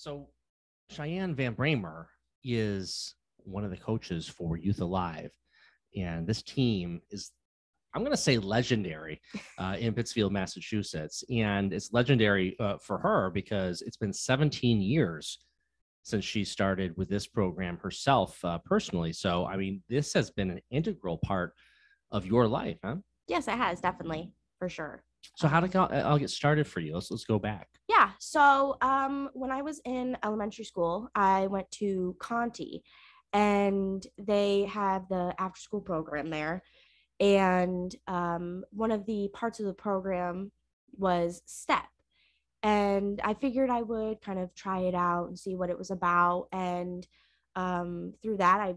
So Cheyenne VanBramer is one of the coaches for Youth Alive. And this team is, I'm going to say legendary uh, in Pittsfield, Massachusetts. And it's legendary uh, for her because it's been 17 years since she started with this program herself uh, personally. So, I mean, this has been an integral part of your life, huh? Yes, it has definitely for sure. So, how did I'll get started for you? Let's let's go back. Yeah. So, um, when I was in elementary school, I went to Conte, and they have the after school program there. And um, one of the parts of the program was STEP. And I figured I would kind of try it out and see what it was about. And um, through that, I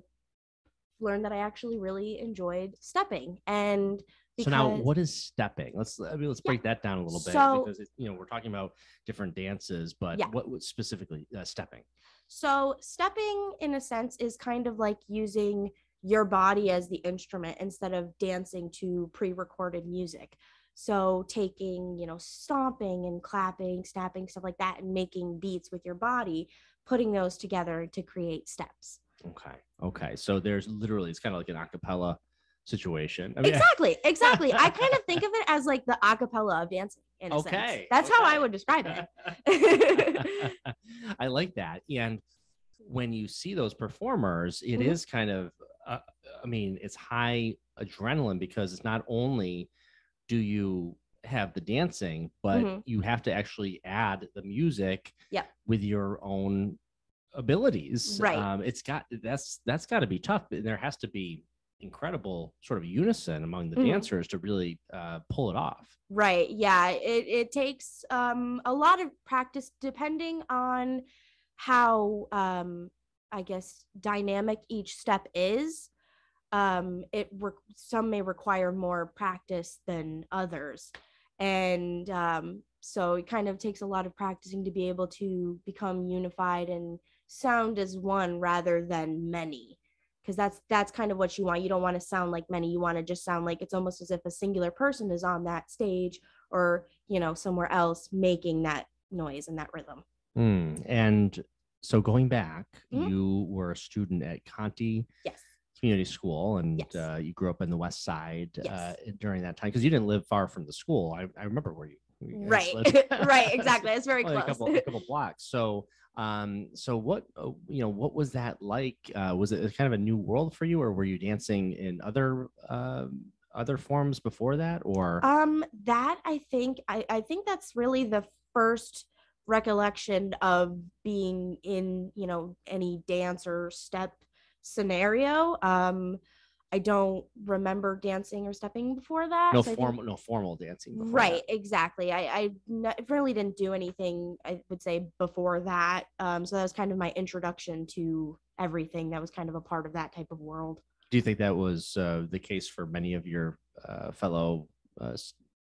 learned that I actually really enjoyed stepping. And because, so now, what is stepping? Let's I mean, let's break yeah. that down a little bit so, because it, you know we're talking about different dances, but yeah. what, what specifically uh, stepping? So, stepping in a sense is kind of like using your body as the instrument instead of dancing to pre recorded music. So, taking, you know, stomping and clapping, snapping, stuff like that, and making beats with your body, putting those together to create steps. Okay. Okay. So, there's literally, it's kind of like an acapella situation. I mean, exactly. Exactly. I kind of think of it as like the acapella of dancing in a okay. sense. That's okay. how I would describe it. I like that. And when you see those performers, it mm-hmm. is kind of, uh, I mean, it's high adrenaline because it's not only do you have the dancing, but mm-hmm. you have to actually add the music yep. with your own abilities. Right. Um, it's got that's that's got to be tough. There has to be incredible sort of unison among the mm-hmm. dancers to really uh, pull it off. Right. Yeah. It, it takes um, a lot of practice depending on how, um, I guess, dynamic each step is. Um, it re- some may require more practice than others, and um, so it kind of takes a lot of practicing to be able to become unified and sound as one rather than many because that's that's kind of what you want. You don't want to sound like many. You want to just sound like it's almost as if a singular person is on that stage or you know somewhere else making that noise and that rhythm. Mm. and so going back mm-hmm. you were a student at Conte yes. Community school and yes. uh, you grew up in the west side uh, yes. uh, during that time because you didn't live far from the school. I, I remember where you, right. right exactly. It's very close a couple, a couple blocks. So um, so what uh, you know, what was that like? Uh, was it kind of a new world for you, or were you dancing in other uh, other forms before that, or? Um, that I think I, I think that's really the first recollection of being in you know any dance or step scenario. Um, I don't remember dancing or stepping before that. No so formal, no formal dancing. right, that. exactly. I, I really didn't do anything. I would say before that. Um, so that was kind of my introduction to everything that was kind of a part of that type of world. Do you think that was uh, the case for many of your uh, fellow, uh,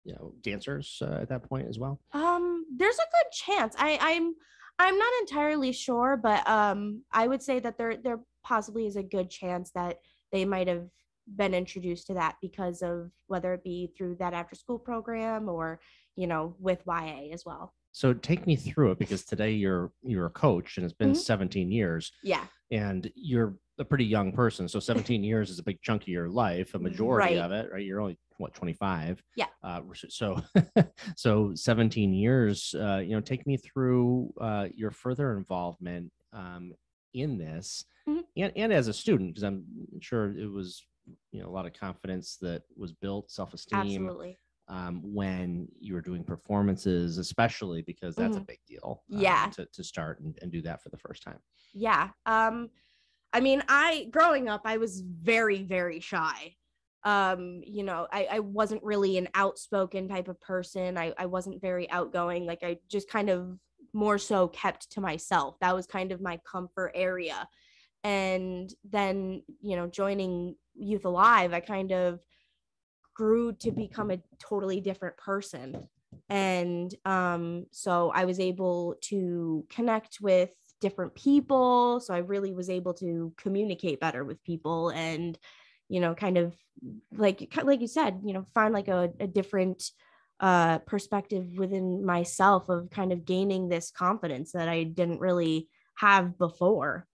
you know, dancers uh, at that point as well? Um, there's a good chance. I, I'm, I'm not entirely sure, but um, I would say that there, there possibly is a good chance that they might have been introduced to that because of whether it be through that after school program or you know with YA as well. So take me through it because today you're you're a coach and it's been mm-hmm. 17 years. Yeah. And you're a pretty young person. So 17 years is a big chunk of your life, a majority right. of it, right? You're only what 25. Yeah. Uh, so so 17 years. Uh, you know, take me through uh, your further involvement um, in this mm-hmm. and, and as a student because i'm sure it was you know a lot of confidence that was built self-esteem Absolutely. Um, when you were doing performances especially because that's mm-hmm. a big deal um, yeah to, to start and, and do that for the first time yeah um i mean i growing up i was very very shy um you know I, I wasn't really an outspoken type of person I, I wasn't very outgoing like i just kind of more so kept to myself. That was kind of my comfort area. And then, you know, joining Youth Alive, I kind of grew to become a totally different person. And um, so I was able to connect with different people. So I really was able to communicate better with people and, you know, kind of like like you said, you know, find like a, a different uh, perspective within myself of kind of gaining this confidence that I didn't really have before.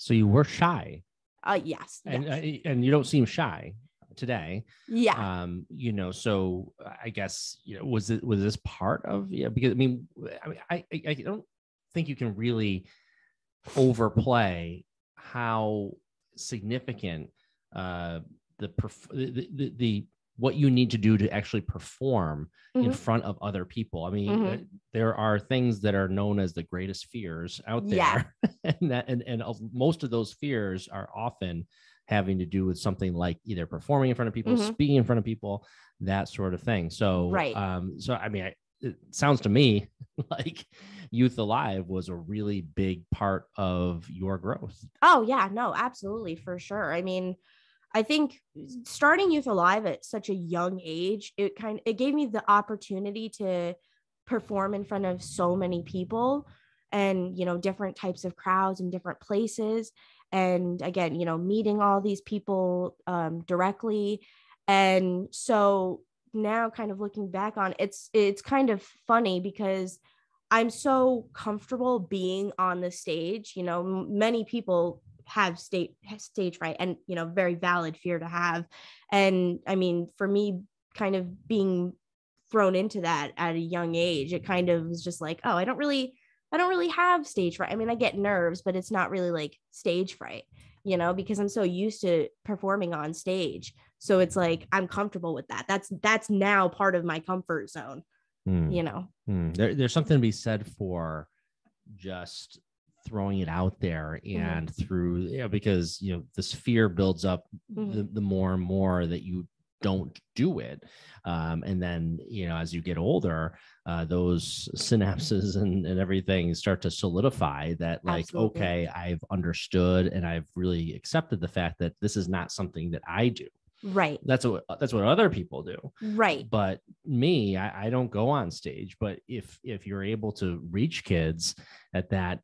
So you were shy, Uh, yes. and yes. uh, and you don't seem shy today. yeah. Um, you know, so I guess you know, was it was this part of yeah? Because I mean, I mean, I I, I don't think you can really overplay how significant uh the perf- the, the, the what you need to do to actually perform in Mhm. front of other people. I mean, uh, there are things that are known as the greatest fears out there, Yeah. and that and and most of those fears are often having to do with something like either performing in front of people, Mhm. speaking in front of people, that sort of thing. So, Right. um, so I mean, I, it sounds to me like Youth Alive was a really big part of your growth. Oh yeah, no, absolutely for sure. I mean, I think starting Youth Alive at such a young age, it kind of it gave me the opportunity to perform in front of so many people and you know different types of crowds and different places. And again you know meeting all these people um, directly. And so now kind of looking back on it's it's kind of funny because i'm so comfortable being on the stage you know many people have state stage fright and you know very valid fear to have. And i mean for me kind of being thrown into that at a young age it kind of was just like oh i don't really i don't really have stage fright. I mean i get nerves but it's not really like stage fright you know because i'm so used to performing on stage. So it's like i'm comfortable with that. That's that's now part of my comfort zone Hmm. you know? Hmm. There, there's something to be said for just throwing it out there Mm-hmm. and through you know, because you know this fear builds up the, Mhm. the more and more that you don't do it um, and then you know as you get older uh, those synapses and, and everything start to solidify that like Absolutely. okay i've understood and i've really accepted the fact that this is not something that i do right. That's what that's what other people do. Right. But me I, I don't go on stage but if if you're able to reach kids at that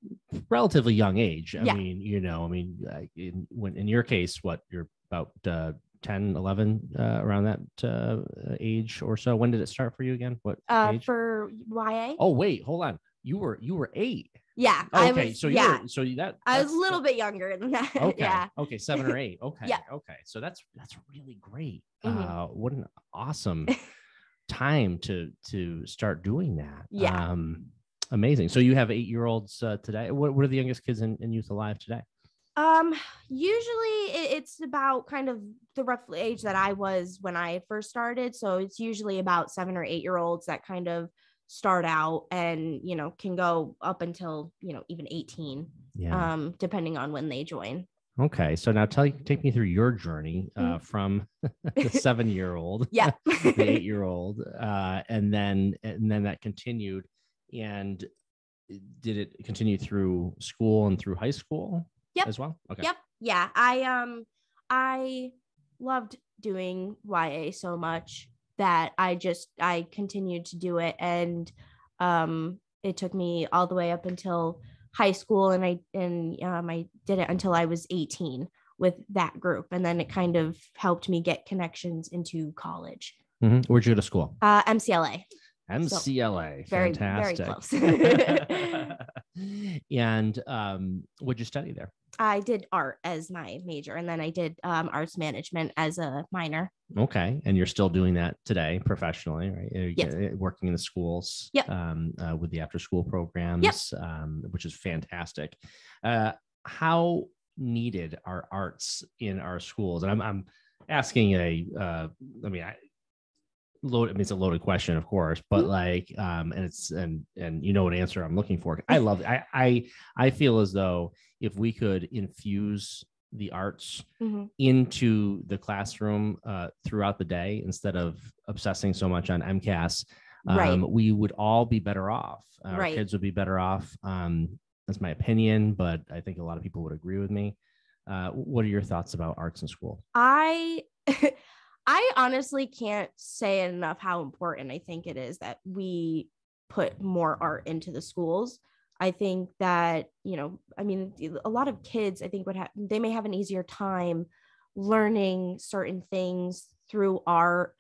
relatively young age i Yeah. mean you know i mean like, in when in your case what you're about uh 10 11 uh, around that uh, age or so when did it start for you again? What uh age? for ya oh wait hold on. You were you were eight yeah oh, okay was, so yeah you're so you- that i was a little bit younger than that okay yeah okay seven or eight okay Yeah. okay so that's that's really great Mhm. uh what an awesome time to to start doing that Yeah. um amazing so you have eight year olds uh, today what, what are the youngest kids in, in youth alive today Um, usually it's about kind of the rough age that I was when I first started. So it's usually about seven or eight year olds that kind of start out and you know can go up until you know even 18 yeah um depending on when they join okay so now tell you take me through your journey uh, from the seven year old yeah the eight year old uh and then and then that continued and did it continue through school and through high school Yep. as well okay Yep. Yeah. I um I loved doing YA so much that I just I continued to do it and um it took me all the way up until high school and I and um I did it until I was 18 with that group and then it kind of helped me get connections into college. Mhm. where'd you go to school Uh MCLA. MCLA. very- very Fantastic. close. and um, what'd you study there? I did art as my major and then I did um arts management as a minor. Okay. And you're still doing that today professionally, right? Yes. Working in the schools Yep. um, uh, with the after school programs, um, which is fantastic. Uh, how needed are arts in our schools? And I'm, I'm asking a, uh, I mean, I, load, I mean, it's a loaded question, of course, but Mhm. like, um, and it's, and, and you know what answer I'm looking for. I love, I, I, I feel as though if we could infuse the arts Mhm. into the classroom uh, throughout the day instead of obsessing so much on MCAS, Right. um, we would all be better off. Our Right. kids would be better off. Um, that's my opinion, but I think a lot of people would agree with me. Uh, what are your thoughts about arts in school? I I honestly can't say enough how important I think it is that we put more art into the schools. I think that, you know, I mean, a lot of kids, I think, would have, they may have an easier time learning certain things through art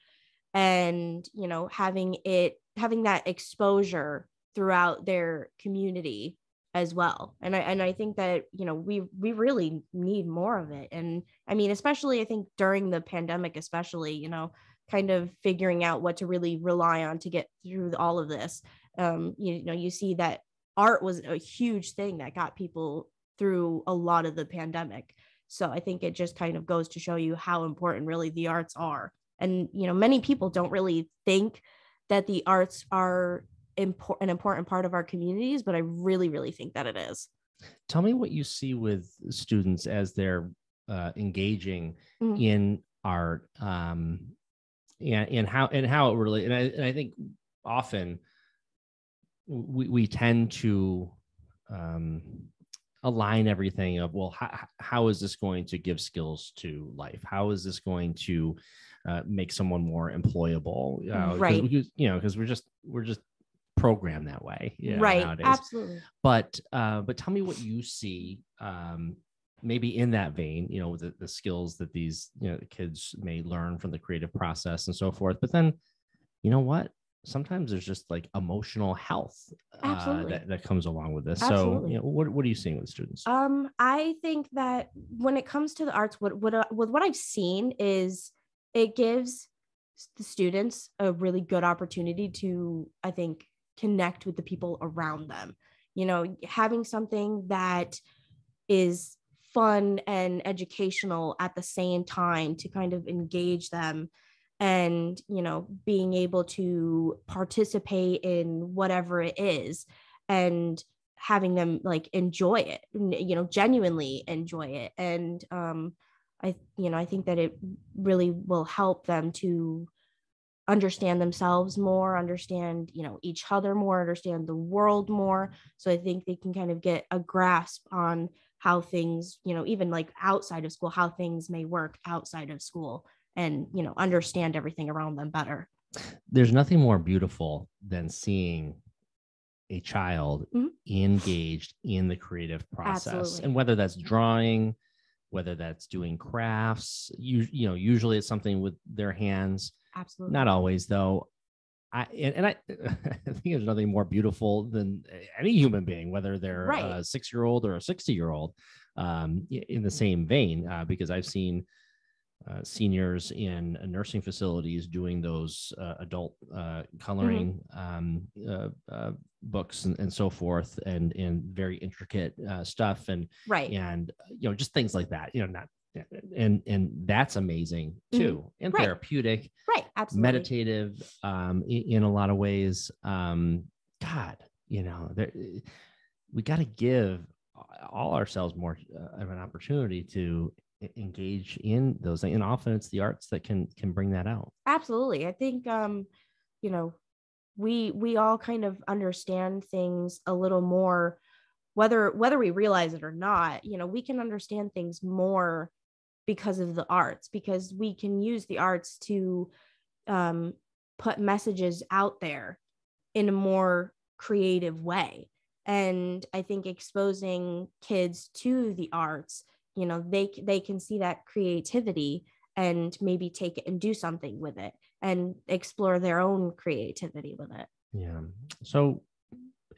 and you know having it having that exposure throughout their community as well and i and i think that you know we we really need more of it and i mean especially i think during the pandemic especially you know kind of figuring out what to really rely on to get through all of this um you, you know you see that art was a huge thing that got people through a lot of the pandemic. So i think it just kind of goes to show you how important really the arts are and you know many people don't really think that the arts are impor- an important part of our communities but i really really think that it is Tell me what you see with students as they're uh, engaging Mhm. in art, um, and and how and how it really. And I, and I think often we we tend to um, align everything of well, how how is this going to give skills to life? How is this going to uh, make someone more employable? Uh, Right. you know, because we're just we're just programmed that way. you know, right nowadays. absolutely. But uh, but tell me what you see um, maybe in that vein you know the, the skills that these you know kids may learn from the creative process and so forth. But then you know what? Sometimes there's just like emotional health uh, that, that comes along with this. So you know what, what are you seeing with students? Um, I think that when it comes to the arts, what what uh, with what I've seen is it gives the students a really good opportunity to, I think, connect with the people around them. You know, having something that is fun and educational at the same time to kind of engage them and you know being able to participate in whatever it is and having them like enjoy it you know genuinely enjoy it and um i you know i think that it really will help them to understand themselves more understand you know each other more understand the world more so i think they can kind of get a grasp on how things you know even like outside of school how things may work outside of school and you know understand everything around them better there's nothing more beautiful than seeing a child Mhm. engaged in the creative process Absolutely. and whether that's drawing whether that's doing crafts you you know usually it's something with their hands. Absolutely. Not always though. I and, and i i think there's nothing more beautiful than any human being whether they're Right. a six year old or a 60 year old um, in the same vein uh, because i've seen uh, seniors in nursing facilities doing those uh, adult uh, coloring um, uh, uh, books and, and so forth and and very intricate uh, stuff and right and you know just things like that you know not and and that's amazing Mhm. too and Right. therapeutic right absolutely meditative um i- in a lot of ways um god you know there we got to give all ourselves more of an opportunity to engage in those and often it's the arts that can can bring that out. Absolutely. I think um you know we we all kind of understand things a little more whether whether we realize it or not you know we can understand things more because of the arts because we can use the arts to um put messages out there in a more creative way. And i think exposing kids to the arts you know they they can see that creativity and maybe take it and do something with it and explore their own creativity with it yeah so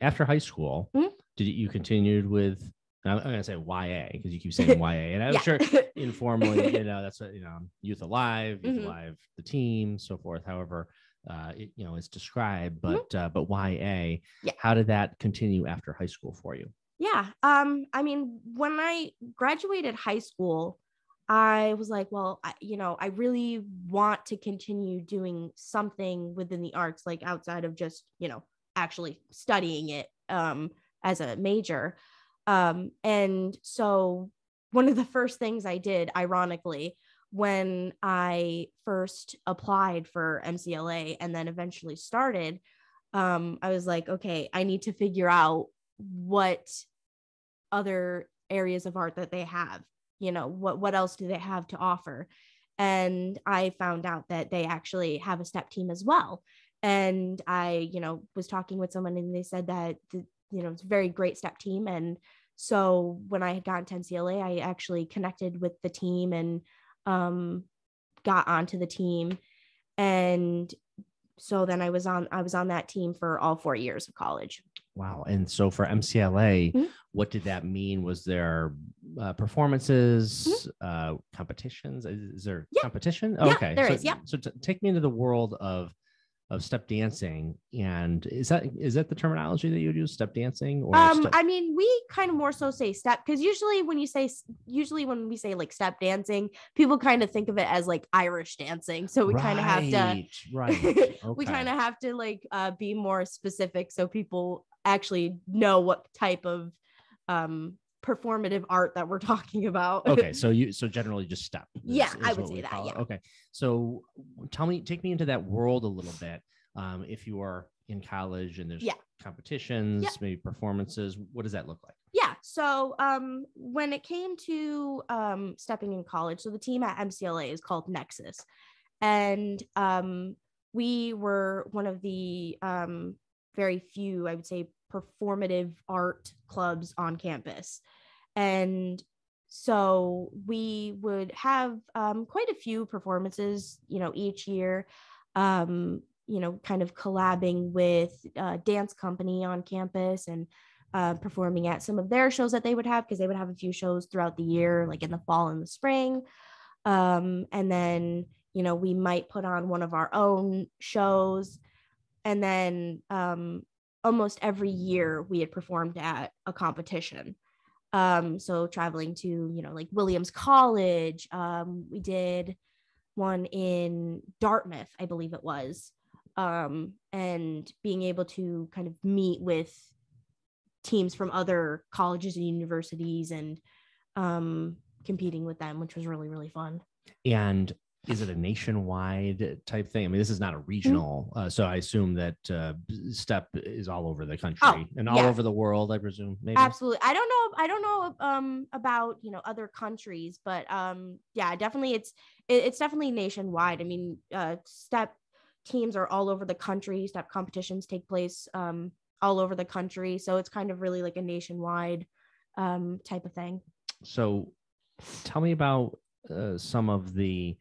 after high school Mhm. did you, you continued with i'm going to say ya because you keep saying ya and i'm Yeah. sure informally, you know, that's what, you know, Youth Alive, Youth Mhm. Alive, the team, so forth. However, uh, it, you know, it's described, Mhm. but, uh, but YA, Yeah. how did that continue after high school for you? Yeah um i mean when i graduated high school i was like well I, you know i really want to continue doing something within the arts like outside of just you know actually studying it um as a major. Um and so one of the first things i did ironically when i first applied for mcla and then eventually started um i was like okay i need to figure out what other areas of art that they have you know what what else do they have to offer? And i found out that they actually have a step team as well. And i you know was talking with someone and they said that the, you know it's a very great step team. And so when i had gotten to MCLA i actually connected with the team and um got onto the team. And so then I was on I was on that team for all four years of college. Wow. And so for MCLA, Mhm. what did that mean? Was there uh, performances, uh, competitions? Is, is there Mm-hmm. Yeah. competition? Yeah, okay. there so, is, yeah. So t- take me into the world of of step dancing. And is that is that the terminology that you would use? Step dancing or Um, step- I mean, we kind of more so say step because usually when you say usually when we say like step dancing, people kind of think of it as like Irish dancing. So we kind of have to Right. Right. we kind of have to like uh, be more specific so people actually know what type of um performative art that we're talking about. okay so you so generally just step Yeah, I would say that, yeah. okay so tell me take me into that world a little bit um if you are in college and there's Yeah. competitions maybe performances what does that look like yeah so um when it came to um stepping in college so the team at mcla is called nexus and um we were one of the um very few i would say performative art clubs on campus. And so we would have um, quite a few performances you know each year um, you know kind of collabing with a dance company on campus and uh, performing at some of their shows that they would have because they would have a few shows throughout the year like in the fall and the spring. Um, and then you know we might put on one of our own shows. And then um, almost every year we had performed at a competition. Um so traveling to you know like williams college um we did one in dartmouth i believe it was um and being able to kind of meet with teams from other colleges and universities and um competing with them which was really really fun. And is it a nationwide type thing? I mean this is not Mm-hmm. a regional uh, so i assume that uh, step is all over the country Oh, and all yeah. over the world i presume maybe? Absolutely. I don't know i don't know um about you know other countries but um yeah definitely it's it, it's definitely nationwide. I mean uh step teams are all over the country step competitions take place um all over the country so it's kind of really like a nationwide um type of thing. So tell me about uh, some of the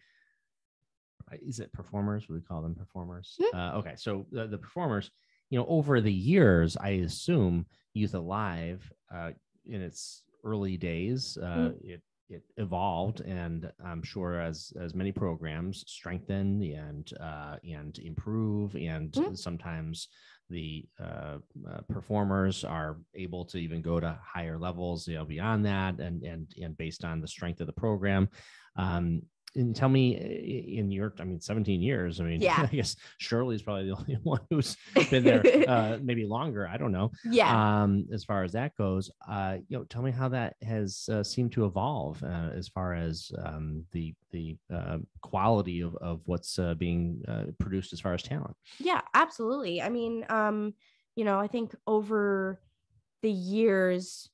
is it performers? We call them performers. Uh, okay so the, the performers you know over the years i assume youth alive uh, in its early days uh, it it evolved and i'm sure as as many programs strengthen and uh, and improve and Mhm. sometimes the uh, uh, performers are able to even go to higher levels you know beyond that and and and based on the strength of the program. Um and tell me in your i mean 17 years i mean Yeah. i guess shirley's probably the only one who's been there uh maybe longer i don't know yeah um as far as that goes uh you know tell me how that has uh, seemed to evolve uh, as far as um the the uh, quality of, of what's uh, being uh, produced as far as talent Yeah, absolutely. I mean, um, you know, I think over the years,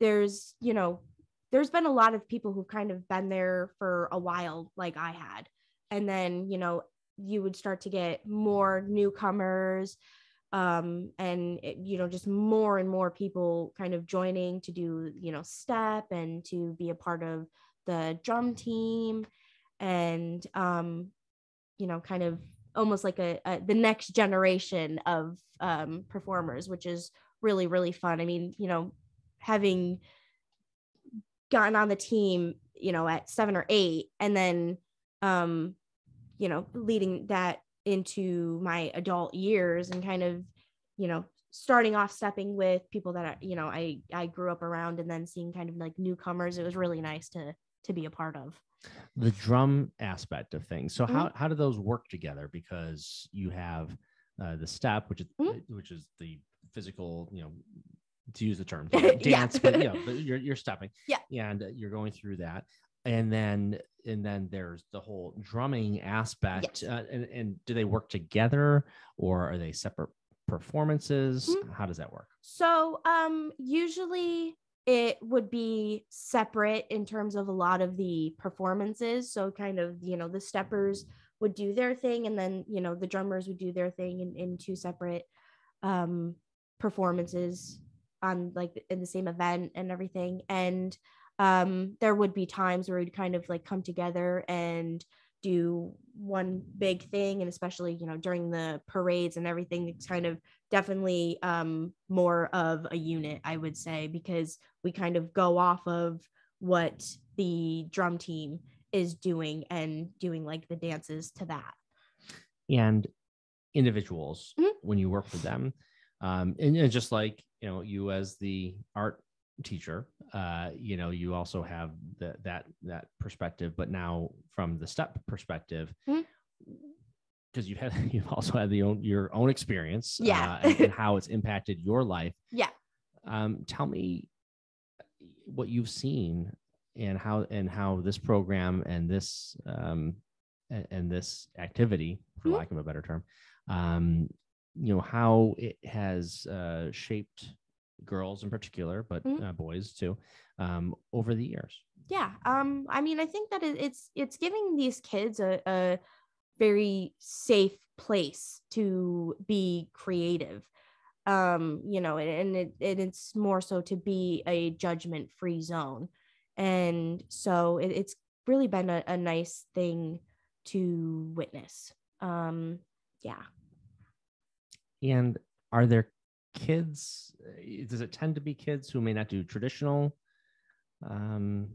there's, you know, there's been a lot of people who've kind of been there for a while, like I had. And then, you know, you would start to get more newcomers um and it, you know just more and more people kind of joining to do you know step and to be a part of the drum team and um you know kind of almost like a, a the next generation of um, performers, which is really really fun. I mean, you know, having gotten on the team, you know, at seven or eight, and then, um, you know, leading that into my adult years and kind of, you know, starting off stepping with people that I, you know I I grew up around, and then seeing kind of like newcomers. It was really nice to to be a part of. the drum aspect of things so Mm-hmm. how, how do those work together because you have uh, the step which is Mhm. which is the physical you know to use the term Yeah. dance but you know but you're, you're stepping Yeah. and you're going through that and then and then there's the whole drumming aspect Yes. uh, and, and do they work together or are they separate performances Mhm. how does that work So um usually it would be separate in terms of a lot of the performances. So kind of, you know, the steppers would do their thing and then, you know, the drummers would do their thing in, in two separate um performances on like in the same event and everything. And um there would be times where we'd kind of like come together and do one big thing and especially you know during the parades and everything it's kind of definitely um more of a unit i would say because we kind of go off of what the drum team is doing and doing like the dances to that and individuals Mhm. when you work with them um and, and just like you know you as the art teacher uh you know you also have the, that that perspective but now from the step perspective Mhm. because you've had you've also had the own your own experience Yeah. uh, and, and how it's impacted your life Yeah. um tell me what you've seen and how and how this program and this um and, and this activity for Mhm. lack of a better term um you know how it has uh shaped girls in particular but Mhm. uh, boys too um over the years. Yeah um i mean i think that it's it's giving these kids a, a very safe place to be creative. Um you know and, and it, and it's more so to be a judgment free zone. And so it, it's really been a, a nice thing to witness. Um yeah and are there kids uh, does it tend to be kids who may not do traditional um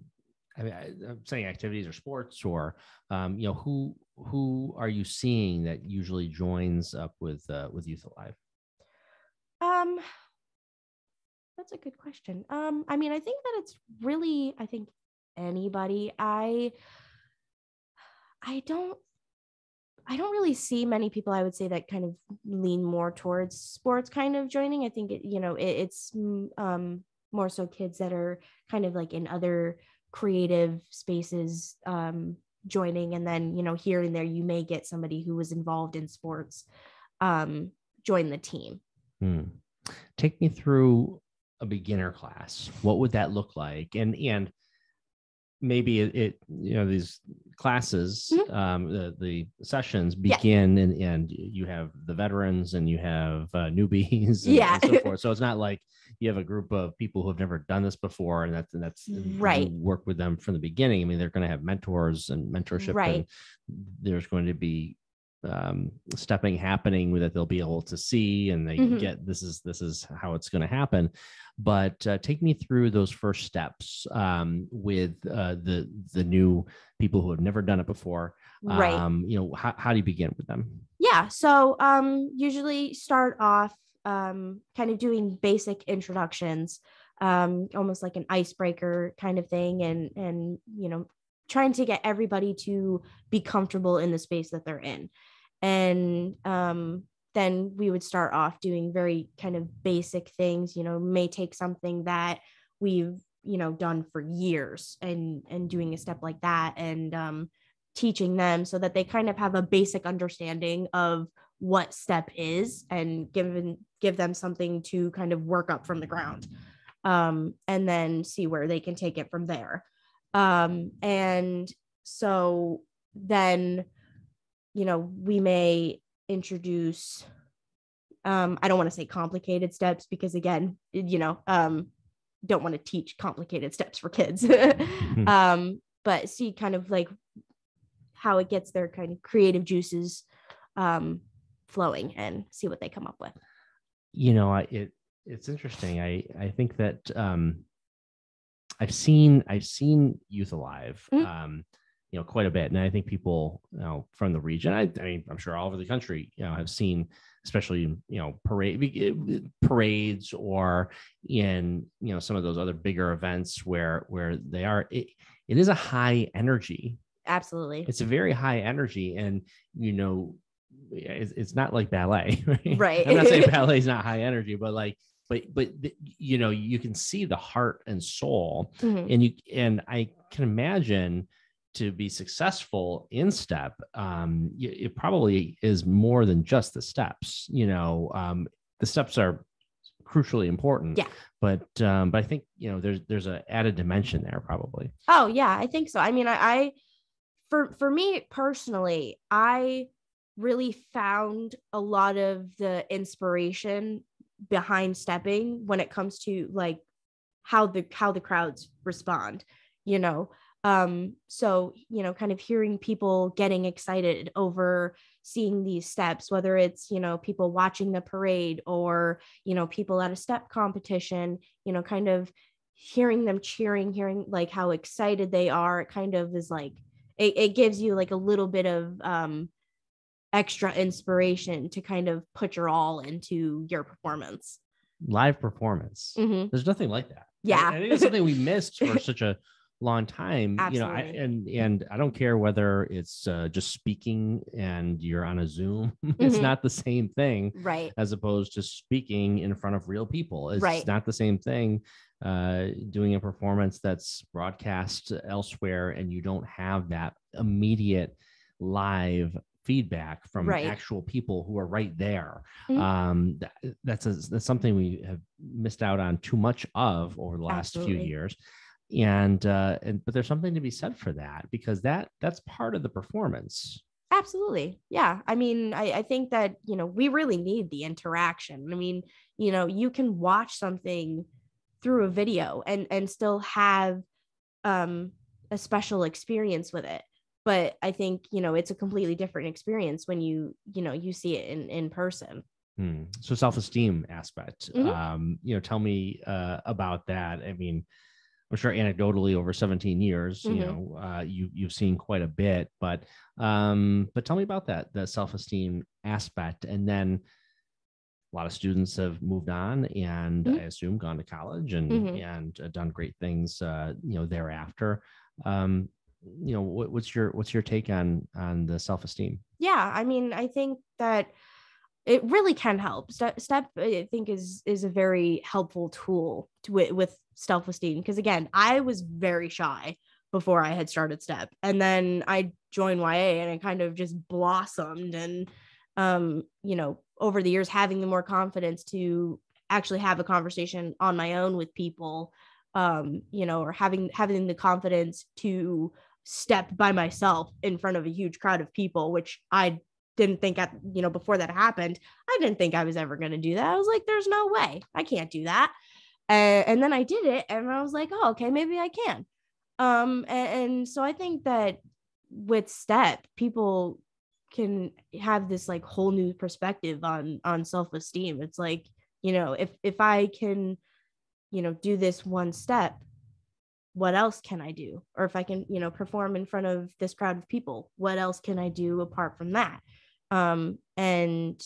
I mean, I, I'm saying activities or sports, or um, you know, who who are you seeing that usually joins up with uh, with Youth Alive? Um, that's a good question. Um, I mean, I think that it's really, I think anybody. I, I don't, I don't really see many people. I would say that kind of lean more towards sports, kind of joining. I think it, you know, it, it's um more so kids that are kind of like in other creative spaces um joining and then you know here and there you may get somebody who was involved in sports um join the team Hmm. Take me through a beginner class. What would that look like? And and maybe it, it you know these classes, Mhm. um, the the sessions Yeah. begin and and you have the veterans and you have uh, newbies and, Yeah. and so forth. So it's not like you have a group of people who have never done this before and that's and that's Right. work with them from the beginning. I mean, they're going to have mentors and mentorship. Right. And there's going to be um stepping happening that they'll be able to see and they Mhm. get this is this is how it's going to happen. But uh, take me through those first steps um with uh the the new people who have never done it before. Right. Um you know how, how do you begin with them? Yeah so um usually start off um kind of doing basic introductions um almost like an icebreaker kind of thing and and you know trying to get everybody to be comfortable in the space that they're in and um then we would start off doing very kind of basic things you know may take something that we've you know done for years and and doing a step like that and um teaching them so that they kind of have a basic understanding of what step is and given give them something to kind of work up from the ground um, and then see where they can take it from there. Um, and so then you know we may introduce um, i don't want to say complicated steps because again you know um, don't want to teach complicated steps for kids um, but see kind of like how it gets their kind of creative juices um, flowing and see what they come up with. you know I, it it's interesting i i think that um i've seen i've seen youth alive Mhm. um you know quite a bit and i think people you know from the region i, I mean i'm sure all over the country you know have seen especially you know parade parades or in you know some of those other bigger events where where they are it, it is a high energy Absolutely. it's a very high energy and you know it's, it's not like ballet right? Right. i'm not saying ballet is not high energy but like but but you know you can see the heart and soul Mhm. and you and i can imagine to be successful in step um it probably is more than just the steps you know um the steps are crucially important Yeah. but um but i think you know there's there's a added dimension there probably Oh yeah, I think so. I mean, I, I for for me personally, I really found a lot of the inspiration behind stepping when it comes to like how the how the crowds respond. You know, Um, so, you know, kind of hearing people getting excited over seeing these steps, whether it's, you know, people watching the parade or, you know, people at a step competition, you know, kind of hearing them cheering, hearing like how excited they are, it kind of is like, it, it gives you like a little bit of um, extra inspiration to kind of put your all into your performance. Live performance. Mm-hmm. There's nothing like that. Yeah. I, I think it's something we missed for such a long time you know I, and and i don't care whether it's uh, just speaking and you're on a zoom it's Mhm. not the same thing Right. as opposed to speaking in front of real people it's Right. not the same thing uh, doing a performance that's broadcast elsewhere and you don't have that immediate live feedback from Right. actual people who are right there Mhm. um that, that's a, that's something we have missed out on too much of over the last few years and uh and but there's something to be said for that because that that's part of the performance Absolutely. Yeah. I mean, I, I think that, you know, we really need the interaction. I mean, you know, you can watch something through a video and and still have um a special experience with it. But I think, you know, it's a completely different experience when you, you know, you see it in in person. Hmm. so self-esteem aspect Mhm. um you know tell me uh about that i mean i'm sure anecdotally over 17 years you Mhm. know uh you you've seen quite a bit but um but tell me about that the self-esteem aspect and then a lot of students have moved on and Mhm. i assume gone to college and Mhm. and uh, done great things uh you know thereafter um you know what, what's your what's your take on on the self-esteem yeah i mean i think that it really can help. Step, step i think is is a very helpful tool to, with, with self-esteem because again i was very shy before i had started step and then i joined ya and it kind of just blossomed and um you know over the years having the more confidence to actually have a conversation on my own with people um you know or having having the confidence to step by myself in front of a huge crowd of people which i didn't think at you know before that happened i didn't think i was ever going to do that. I was like there's no way. I can't do that. And, and then i did it and i was like oh okay maybe i can. Um and, and so i think that with step people can have this like whole new perspective on on self-esteem. It's like you know if if i can you know do this one step what else can i do? Or if i can you know perform in front of this crowd of people what else can i do apart from that um and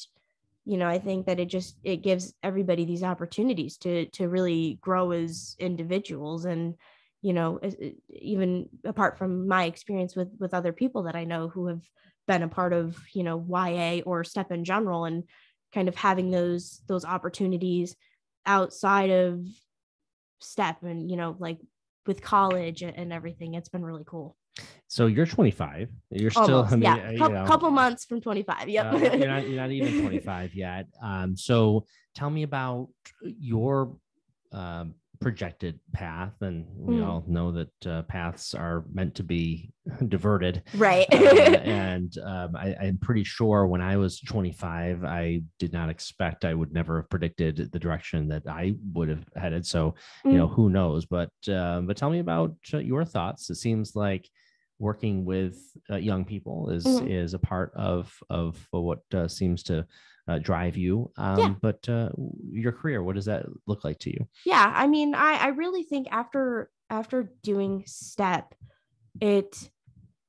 you know i think that it just it gives everybody these opportunities to to really grow as individuals and you know even apart from my experience with with other people that i know who have been a part of you know ya or step in general and kind of having those those opportunities outside of step and you know like with college and, everything it's been really cool so you're 25 you're still Almost, I mean, yeah uh, you know, couple months from 25 yep uh, you're not you're not even 25 yet. Um, so tell me about your um, projected path, and we Mm. all know that uh, paths are meant to be diverted. right Uh, and um, I, I'm pretty sure when I was 25, I did not expect I would never have predicted the direction that I would have headed. So you know Mm. who knows but uh, but tell me about uh, your thoughts it seems like working with uh, young people is Mhm. is a part of of what uh, seems to uh, drive you um, Yeah. but uh, your career what does that look like to you yeah i mean i i really think after after doing step it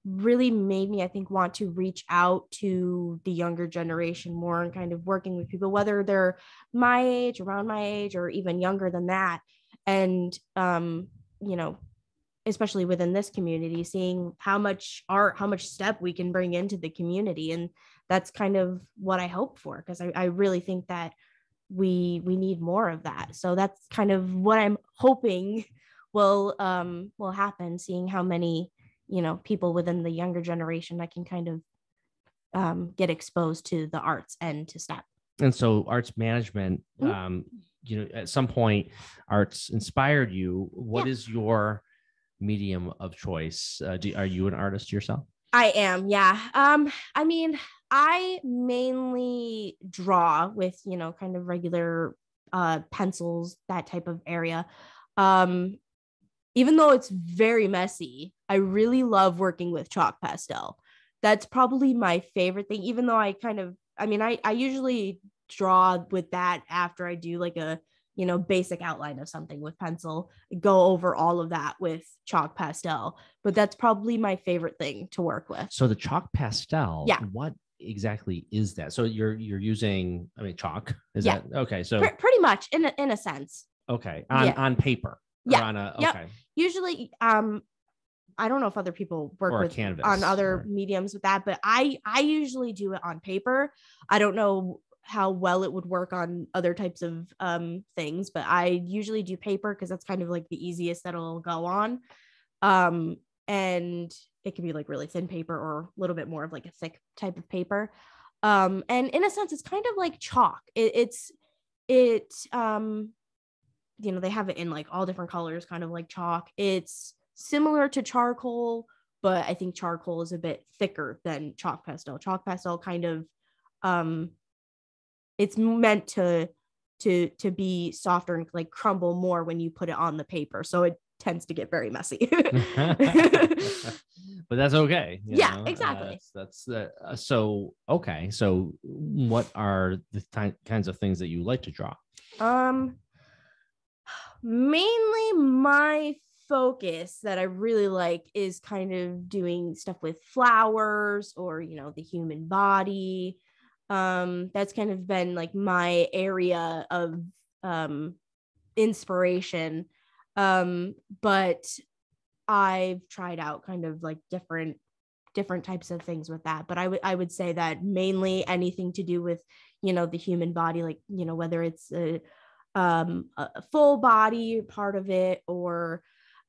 really made me i think want to reach out to the younger generation more and kind of working with people whether they're my age around my age or even younger than that and um you know especially within this community seeing how much art how much step we can bring into the community and that's kind of what i hope for because I, I really think that we we need more of that so that's kind of what i'm hoping will um will happen seeing how many you know people within the younger generation that can kind of um, get exposed to the arts and to step and so arts management Mhm. um, you know at some point arts inspired you What Yeah. is your medium of choice uh, do, are you an artist yourself I am, yeah. Um, I mean, I mainly draw with, you know, kind of regular uh pencils, that type of area. Um, even though it's very messy, I really love working with chalk pastel. That's probably my favorite thing, even though I kind of, I mean, I, I usually draw with that after I do like a, you know, basic outline of something with pencil, go over all of that with chalk pastel. But that's probably my favorite thing to work with. So the chalk pastel, Yeah. what exactly is that? So you're you're using, I mean, chalk. Is Yeah. that okay? So Pre- pretty much in a, in a sense. okay, on Yeah. on paper. Yeah. On a Yep. okay. Usually, um, I don't know if other people work Or with canvas, on other or- mediums with that, but I I usually do it on paper. I don't know how well it would work on other types of um things, but I usually do paper because that's kind of like the easiest that'll go on. Um, and it can be like really thin paper or a little bit more of like a thick type of paper. Um, and in a sense, it's kind of like chalk. It, it's it um you know they have it in like all different colors kind of like chalk it's similar to charcoal but i think charcoal is a bit thicker than chalk pastel chalk pastel kind of um it's meant to to to be softer and like crumble more when you put it on the paper so it tends to get very messy but that's okay. you Yeah, know, exactly. That's, that's the uh, so okay. So what are the ti- kinds of things that you like to draw? Um, mainly my focus that I really like is kind of doing stuff with flowers or you know the human body. Um, that's kind of been like my area of um inspiration. Um, but I've tried out kind of like different different types of things with that but i would i would say that mainly anything to do with you know the human body like you know whether it's a um a full body part of it or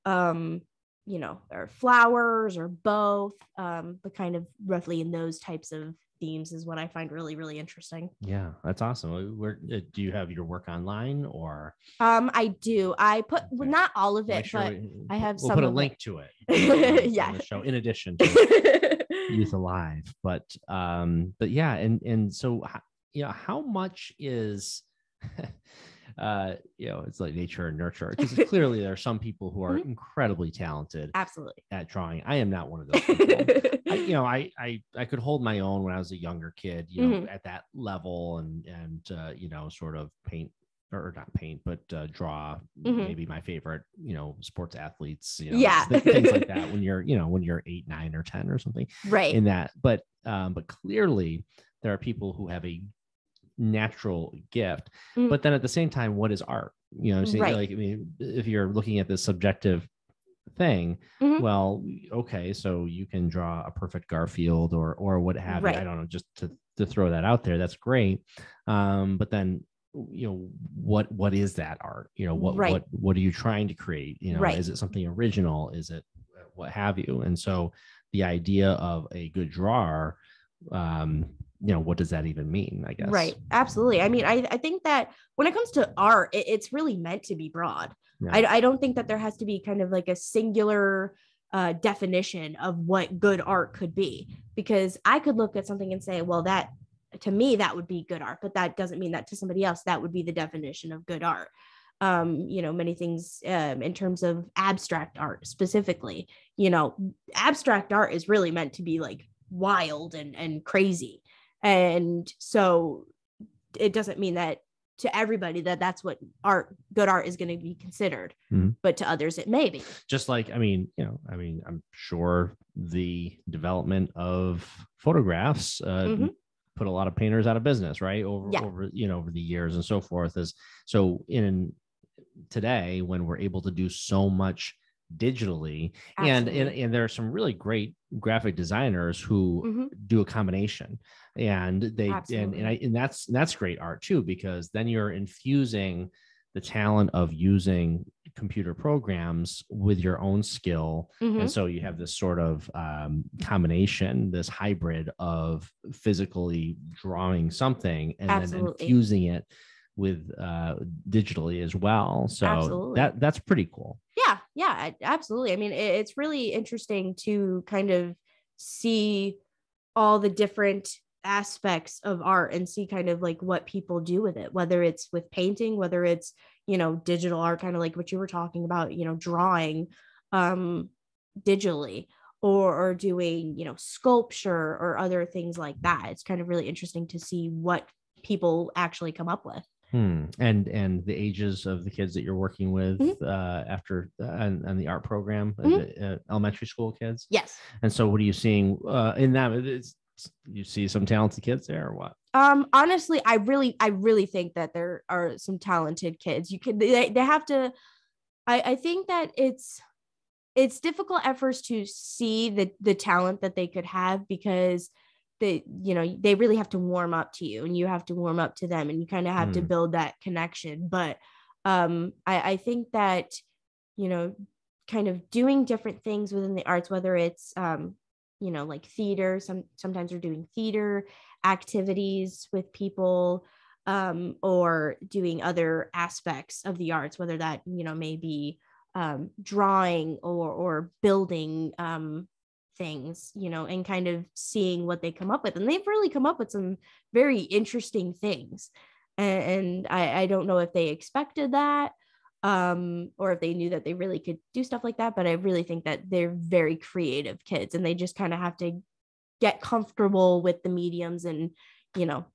um you know or flowers or both um but kind of roughly in those types of themes is what i find really really interesting Yeah, that's awesome. Where uh, do you have your work online or um i do i put well, Okay. not all of make it sure but we- I have we'll some put a of it. link to it. Yeah. the show in addition to Youth Alive. But um, but yeah, and and so you know, how much is uh you know it's like nature and nurture because clearly there are some people who are Mhm. incredibly talented absolutely at drawing i am not one of those people I, you know I, I i could hold my own when i was a younger kid you know Mhm. at that level and and uh, you know sort of paint or not paint but uh, draw Mhm. maybe my favorite you know sports athletes you know Yeah. th- things like that when you're you know when you're eight nine or ten or something right in that but um but clearly there are people who have a natural gift Mm. but then at the same time what is art you know I'm saying? Right. like i mean if you're looking at this subjective thing Mhm. well okay so you can draw a perfect garfield or or what have you i don't know just to to throw that out there that's great um but then you know what what is that art you know what Right. what what are you trying to create you know Right. is it something original is it what have you and so the idea of a good drawer um you know what does that even mean i guess Right. Absolutely. I mean, I, I think that when it comes to art, it, it's really meant to be broad. Yeah. I, I don't think that there has to be kind of like a singular uh, definition of what good art could be, because I could look at something and say, well, that to me, that would be good art, but that doesn't mean that to somebody else, that would be the definition of good art. Um, you know, many things um, in terms of abstract art specifically, you know, abstract art is really meant to be like wild and, and crazy and so it doesn't mean that to everybody that that's what art good art is going to be considered Mhm. but to others it may be just like i mean you know i mean i'm sure the development of photographs uh, Mhm. put a lot of painters out of business right over Yeah. over you know over the years and so forth is so in today when we're able to do so much digitally and, and and there are some really great graphic designers who Mhm. do a combination and they and, Absolutely. and I and that's that's great art too because then you're infusing the talent of using computer programs with your own skill Mhm. and so you have this sort of um, combination this hybrid of physically drawing something and then infusing it with uh, digitally as well. So Absolutely. that that's pretty cool. Yeah yeah absolutely. I mean it, it's really interesting to kind of see all the different aspects of art and see kind of like what people do with it whether it's with painting whether it's you know digital art kind of like what you were talking about you know drawing um digitally or or doing you know sculpture or other things like that. It's kind of really interesting to see what people actually come up with Hmm. And and the ages of the kids that you're working with Mhm. uh, after uh, on, on the art program, the, uh, elementary school kids. yes And so, what are you seeing uh, in that? It's, you see some talented kids there, or what? um honestly i really i really think that there are some talented kids you could they, they have to i i think that it's it's difficult at first to see the the talent that they could have because they you know they really have to warm up to you and you have to warm up to them and you kind of have to Mm. build that connection but um i i think that you know kind of doing different things within the arts whether it's um you know like theater some sometimes we're doing theater activities with people um or doing other aspects of the arts whether that you know may be um drawing or or building um things you know and kind of seeing what they come up with and they've really come up with some very interesting things and, and I, I don't know if they expected that um or if they knew that they really could do stuff like that but i really think that they're very creative kids and they just kind of have to get comfortable with the mediums and you know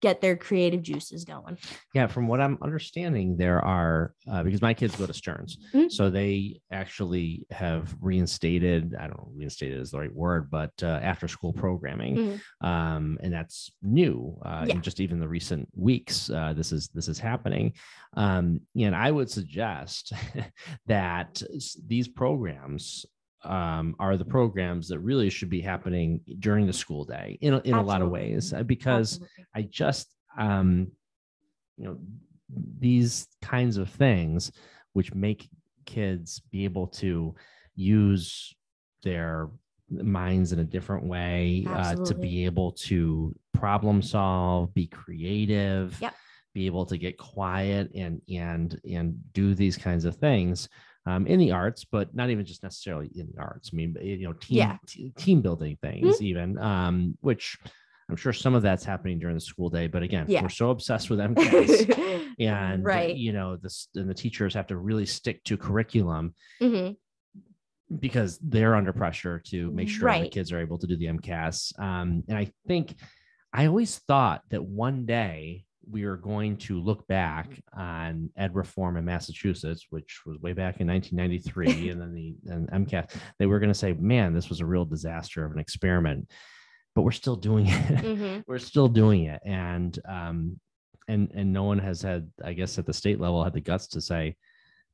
get their creative juices going Yeah, from what I'm understanding, there are uh, because my kids go to Stearns, Mhm. so they actually have reinstated. I don't know, reinstated is the right word, but uh, after school programming, Mhm. um, and that's new. Uh, Yeah. In just even the recent weeks, uh, this is this is happening, um, and I would suggest that these programs um, are the programs that really should be happening during the school day in a, in a lot of ways uh, because. Absolutely. I just, um, you know, these kinds of things which make kids be able to use their minds in a different way uh, to be able to problem solve, be creative, Yep. be able to get quiet and and and do these kinds of things. Um, in the arts, but not even just necessarily in the arts. I mean, you know, team Yeah. t- team building things, even, um, which I'm sure some of that's happening during the school day. But again, Yeah. we're so obsessed with MCAS and right you know this and the teachers have to really stick to curriculum Mhm. because they're under pressure to make sure the kids are able to do the MCAS. Um, and I think I always thought that one day we are going to look back on ed reform in Massachusetts, which was way back in 1993, and then the and MCAS. They were going to say, "Man, this was a real disaster of an experiment," but we're still doing it. Mhm. we're still doing it, and um, and and no one has had, I guess, at the state level, had the guts to say,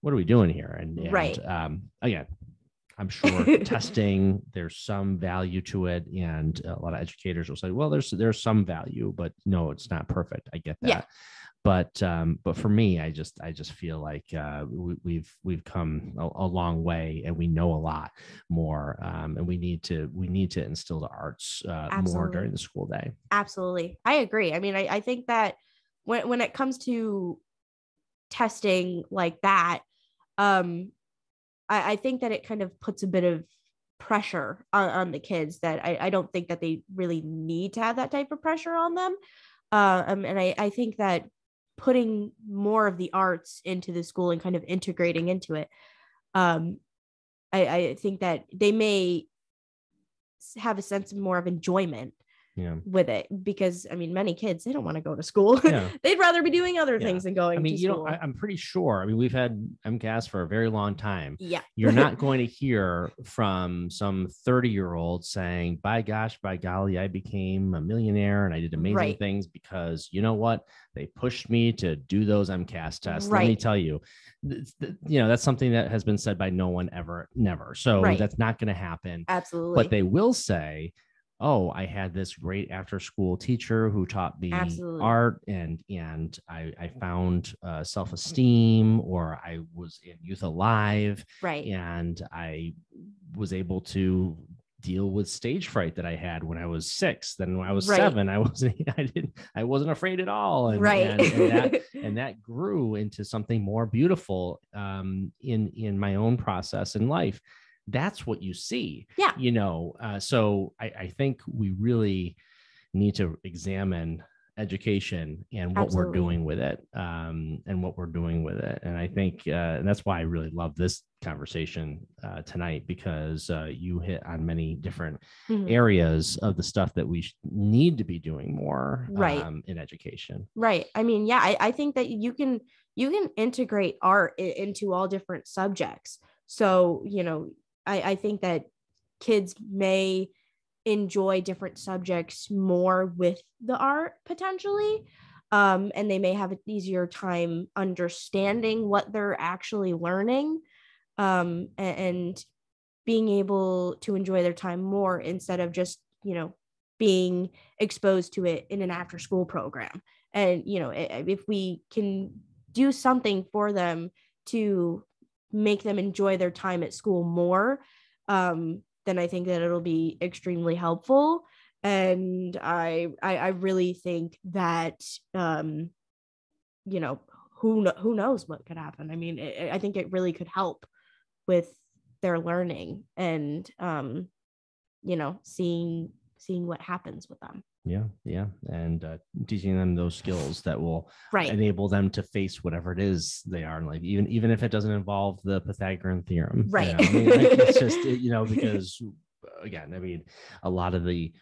"What are we doing here?" And, and Right. um, again, I'm sure testing there's some value to it, and a lot of educators will say, "Well, there's there's some value, but no, it's not perfect." I get that. Yeah. But um, but for me, I just I just feel like uh, we, we've we've come a, a long way, and we know a lot more, um, and we need to we need to instill the arts uh, more during the school day. absolutely i agree i mean I, I think that when, when it comes to testing like that um I, I think that it kind of puts a bit of pressure on, on the kids that I, I don't think that they really need to have that type of pressure on them. Uh, um, and I, I think that putting more of the arts into the school and kind of integrating into it um I, I think that they may have a sense of more of enjoyment Yeah. with it because I mean many kids they don't want to go to school. Yeah. They'd rather be doing other Yeah. things than going I mean, to you know, I, I'm pretty sure. I mean, we've had MCAS for a very long time. yeah. You're not going to hear from some 30 year old saying, by gosh, by golly, I became a millionaire and I did amazing Right. things because you know what? They pushed me to do those MCAS tests. Let me tell you, th- th- you know, that's something that has been said by no one ever, never. So Right. that's not going to happen. Absolutely. But they will say, oh i had this great after school teacher who taught me Absolutely. art and and i i found uh, self-esteem or i was in youth alive right. and i was able to deal with stage fright that i had when i was six then when i was Right. seven i wasn't i didn't i wasn't afraid at all and, right. and, and that and that grew into something more beautiful um, in in my own process in life that's what you see Yeah. you know uh, so I, I think we really need to examine education and what Absolutely. we're doing with it um, and what we're doing with it and i think uh, and that's why i really love this conversation uh, tonight because uh, you hit on many different Mhm. areas of the stuff that we sh- need to be doing more Right. um, in education Right. I mean, yeah, I, I think that you can you can integrate art into all different subjects. So, you know, I, I think that kids may enjoy different subjects more with the art potentially. Um, and they may have an easier time understanding what they're actually learning um, a- and being able to enjoy their time more instead of just, you know, being exposed to it in an after school program and you know if we can do something for them to make them enjoy their time at school more um, then i think that it'll be extremely helpful. And i i, I really think that um, you know who who knows what could happen? I mean i i think it really could help with their learning and um, you know seeing seeing what happens with them yeah yeah and uh, teaching them those skills that will right enable them to face whatever it is they are in life, even even if it doesn't involve the Pythagorean theorem. you Right. know? I mean, like, it's just you know because again, I mean, a lot of the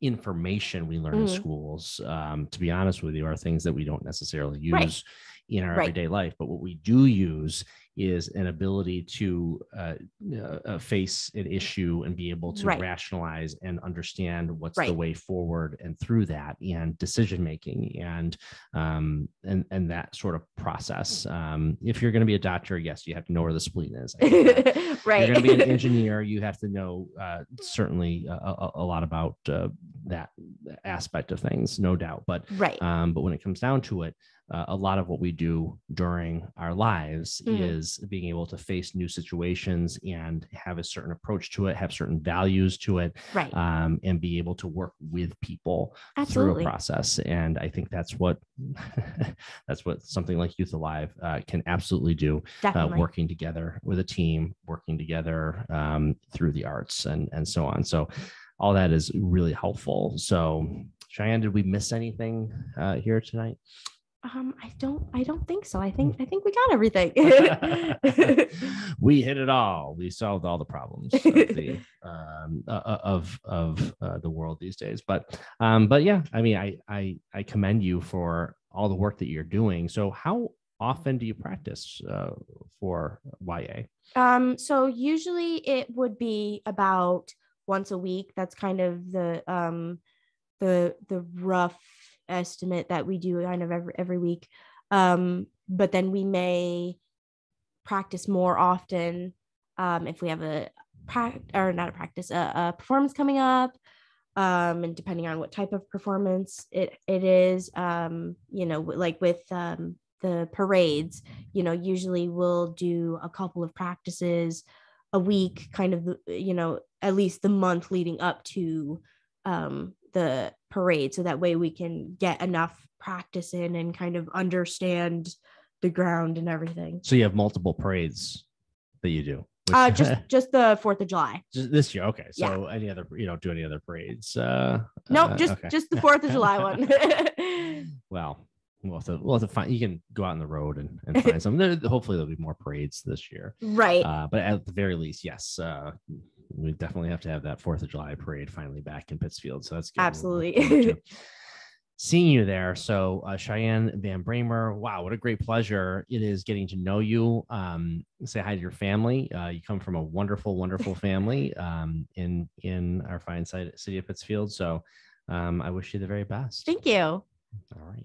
information we learn in Mhm. schools, um, to be honest with you, are things that we don't necessarily use Right. In our Right. everyday life. But what we do use is an ability to uh, uh, uh, face an issue and be able to Right. rationalize and understand what's the way forward and through that and decision making and um, and and that sort of process. Um, if you're going to be a doctor, yes, you have to know where the spleen is. I get that. right If you're going to be an engineer, you have to know uh, certainly a, a, a lot about uh, that aspect of things, no doubt. But right um, but when it comes down to it, uh, a lot of what we do during our lives Mhm. is being able to face new situations and have a certain approach to it, have certain values to it, right um, and be able to work with people through a process. And I think that's what that's what something like Youth Alive uh, can absolutely do. Uh, working together with a team, working together um, through the arts, and and so on. So all that is really helpful. So Cheyenne, did we miss anything uh, here tonight? Um i don't i don't think so i think i think we got everything we hit it all. We solved all the problems of the um, uh, uh, of of uh, the world these days. But um, but yeah, I mean, I I I commend you for all the work that you're doing. So how often do you practice uh, for YA? um so usually it would be about once a week that's kind of the um the the rough estimate that we do kind of every every week. Um but then we may practice more often um if we have a practice or not a practice a, a performance coming up um and depending on what type of performance it it is um you know like with um the parades you know usually we'll do a couple of practices a week kind of you know at least the month leading up to um the parade so that way we can get enough practice in and kind of understand the ground and everything So you have multiple parades that you do. which- uh just just the fourth of july just this year. Okay. Yeah. So any other you don't do any other parades? Uh, nope uh, just okay. just the fourth of july one well, we'll have to, we'll have to find, you can go out on the road and, and find some. There, hopefully, there'll be more parades this year. right Uh, but at the very least, yes, uh, we definitely have to have that 4th of July parade finally back in Pittsfield. So that's good. Absolutely. Seeing you there. So, uh, Cheyenne VanBramer, wow, what a great pleasure it is getting to know you. Um, say hi to your family. Uh, you come from a wonderful, wonderful family um, in in our fine side, city of Pittsfield. So, um, I wish you the very best. thank you All right.